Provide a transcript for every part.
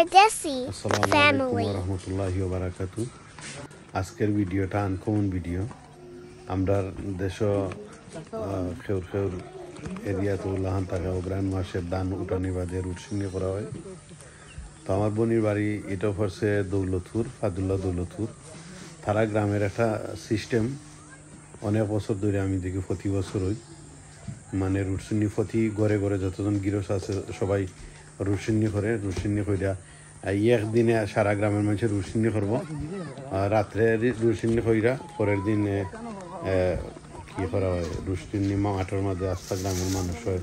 Family. আজকের ভিডিওটা uncommon video আমরা দেশ খেউর খেউর এরিয়াতে উল্লাহান থাকা অগ্রাণ মাসের দান উঠানি বাদে রুটসিংহে করা হয় তো আমার বোনির বাড়ি এটা পড়ছে দৌলতপুর ফাদুল্লাহ দৌলতপুর তারা গ্রামের একটা সিস্টেম অনেক বছর ধরে আমি দেখি প্রতি বছর হই মানে রুটসিন্নি প্রতি ঘরে ঘরে যতজন গিরস আছে সবাই রুটসিন্নি করে রুটসিন্নি কইরা একদিনে সারা গ্রামের মানুষের রুটসিন্নি করব। আর রাত্রে রুটসিন্নি কইরা পরের দিন কি করা হয়? রুটসিন্নি মাঠের মধ্যে আস্থা গ্রামের মানুষ হয়।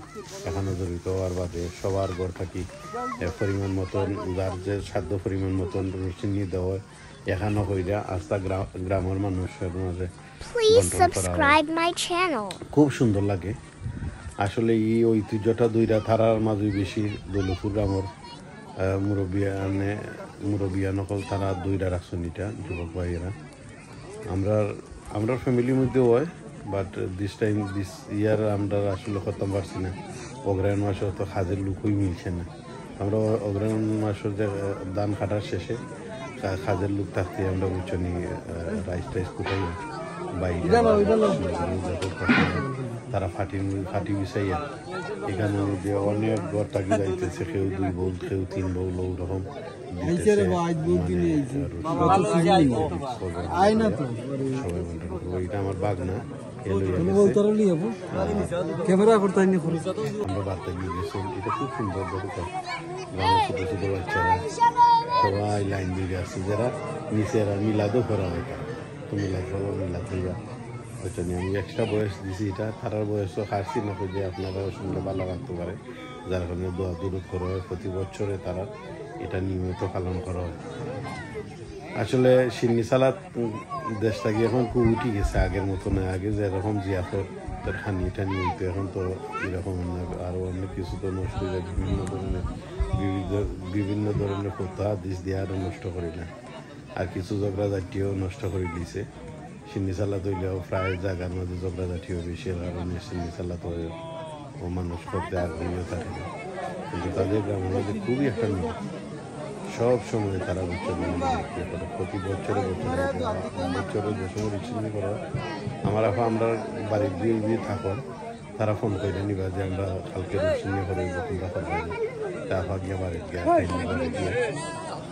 এখানে জড়িত হওয়ার বাদে সবার ঘর থাকি পরিমাণ মতন যার যে সাধ্য পরিমাণ মতন রুটসিন্নি দেওয়া হয় এখানে কইরা আস্থা গ্রা- গ্রামের মানুষের মাঝে. খুব সুন্দর লাগে। আসলে এই ঐতিহ্যটা দুইটা থারার মাঝে বেশি দৌলপুর গ্রামের মুরব্বিয়ানে মুরব্বিয়া নকল তারা দুইটা রাখছেন এটা যুবক ভাইয়েরা। আমরা আমরা ফ্যামিলির মধ্যে হয় but this time this year আমরা আসলে করতাম পারছি না। অগ্রায়ণ মাসে তো কাজের লুকই মিলছে না। আমরা অগ্রায়ণ মাসের যে ধান কাটার শেষে কাজের লুক থাকতে আমরা উচ্চনি রাইস টাইস কোথায় বাইরে। তারা ফাটি ফাটি বিছাইয়া এখানে যে অনেক ঘর থাকি যাইতেছে কেউ দুই বউ কেউ তিন বউ লোক রকম আইছে রে ভাই, আজ বহুত দিন আইছে। কত সিজন আয় না। তো সবাই এটা আমার বাঘ না তুমি গেছে। বলতে পারলি আপু ক্যামেরা করতে আমরা বার্তা নিয়ে গেছি এটা খুব সুন্দর দেখো গ্রামের ছোট ছোট বাচ্চারা সবাই লাইন দিয়ে আসছে যারা নিচেরা মিলাদও করা হয় তো মিলাদ মিলাদ হইবা ওইটা নিয়ে আমি এক্সট্রা বয়স দিছি, এটা তারার বয়সও হারছি না যে আপনারা শুনলে ভালো রাখতে পারে। যার কারণে দোয়া দূরত করা হয়, প্রতি বছরে তারা এটা নিয়মিত পালন করা হয়। আসলে সিন্নি সালাদ দেশটা কি এখন খুব উঠে গেছে আগের মতো না? আগে যেরকম জিয়াফত, খানি টানি হইতো এখন তো এরকম আরও অনেক কিছু তো নষ্ট হয়ে যায়, বিভিন্ন ধরনের বিভিন্ন ধরনের কথা দিস দিয়ে আরও নষ্ট করি না। আর কিছু ঝগড়া জাতীয় নষ্ট করে দিছে। সিন্নি সালাদ হইলেও প্রায় জায়গার মধ্যে ঝগড়া হবে বেশি কারণে সিন্নি সালাদ হয়ে ও মানুষ করতে আগ্রহী থাকে। কিন্তু তাদের মধ্যে খুবই একটা মিল সব সময় তারা উচ্চ বিক্রি করে প্রতি বছরে বছরে বছরে যে সময় রিক্সিনি করা আমার আপা আমরা বাড়ির দিয়ে দিয়ে থাকুন, তারা ফোন করে নিবা যে আমরা কালকে রিক্সিনি করে তোমরা করবে তা আপা গিয়ে বাড়ির গিয়ে।